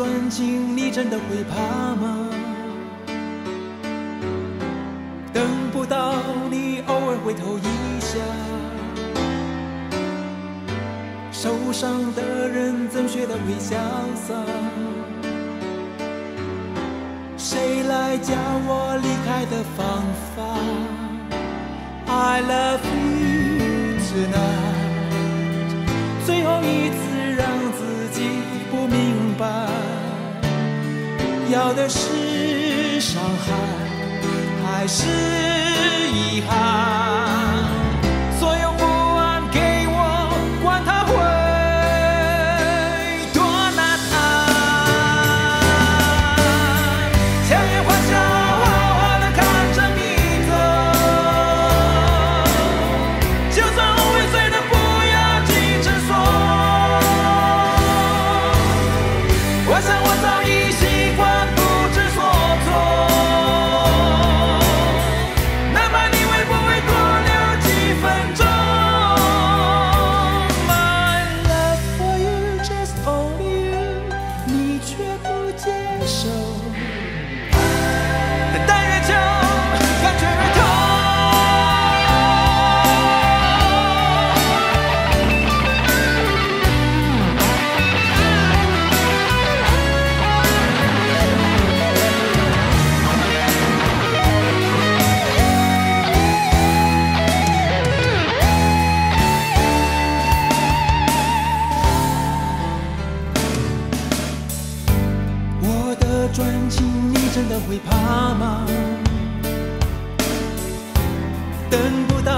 专情，你真的会怕吗？等不到你，偶尔回头一下，受伤的人怎学得会潇洒？谁来教我离开的方法？I love you tonight，要的是伤害还是遗憾？special. 会怕吗？等不到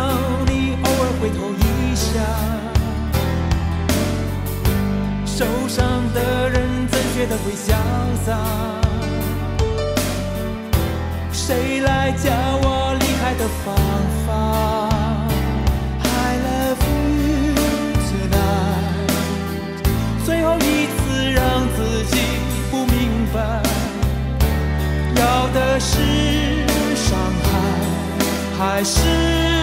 你，偶尔回头一下，受伤的人怎学得会潇洒？谁来教我离开的方法？I love you tonight。最后一次让自己不明白，要的是伤害还是